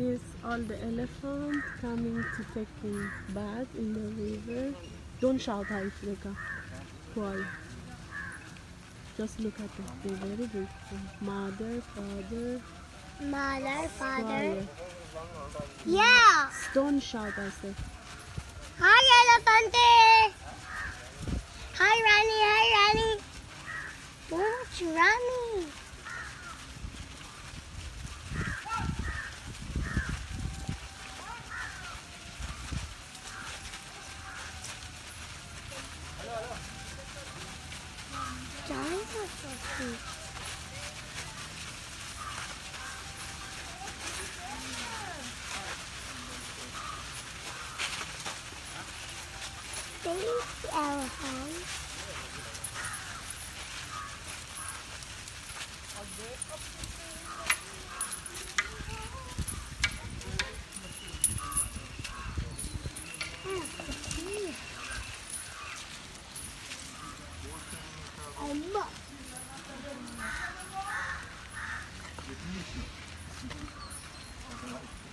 Here's all the elephants coming to take taking bath in the river. Don't shout, Haifrika. Quiet. Just look at them. They're very beautiful. Mother, father, Mother, father. Yeah. Don't shout, I said. Hi, Elefante. Hi, Rani. Hi, Rani. Watch Rani. Thanks, elephant. Emma. Thank you.